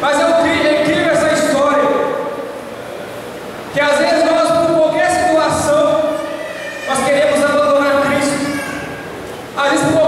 Mas é incrível, é incrível essa história. Que às vezes nós, por qualquer situação, nós queremos abandonar Cristo. Às vezes, por